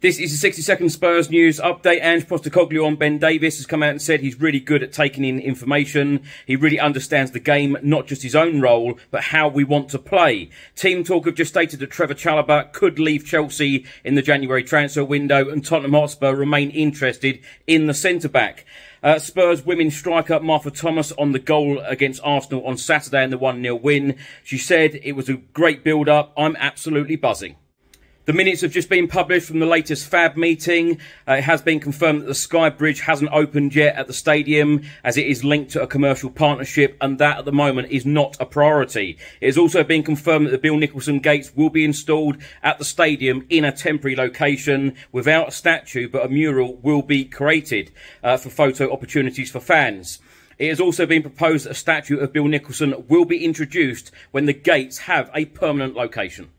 This is a 60 second Spurs news update. Ange Postecoglou on Ben Davies has come out and said he's really good at taking in information. He really understands the game, not just his own role, but how we want to play. Team Talk have just stated that Trevor Chalobah could leave Chelsea in the January transfer window and Tottenham Hotspur remain interested in the centre back. Uh, Spurs women's striker Martha Thomas on the goal against Arsenal on Saturday in the 1-0 win. She said it was a great build up. I'm absolutely buzzing. The minutes have just been published from the latest FAB meeting. Uh, it has been confirmed that the Sky Bridge hasn't opened yet at the stadium as it is linked to a commercial partnership and that at the moment is not a priority. It has also been confirmed that the Bill Nicholson gates will be installed at the stadium in a temporary location without a statue but a mural will be created uh, for photo opportunities for fans. It has also been proposed that a statue of Bill Nicholson will be introduced when the gates have a permanent location.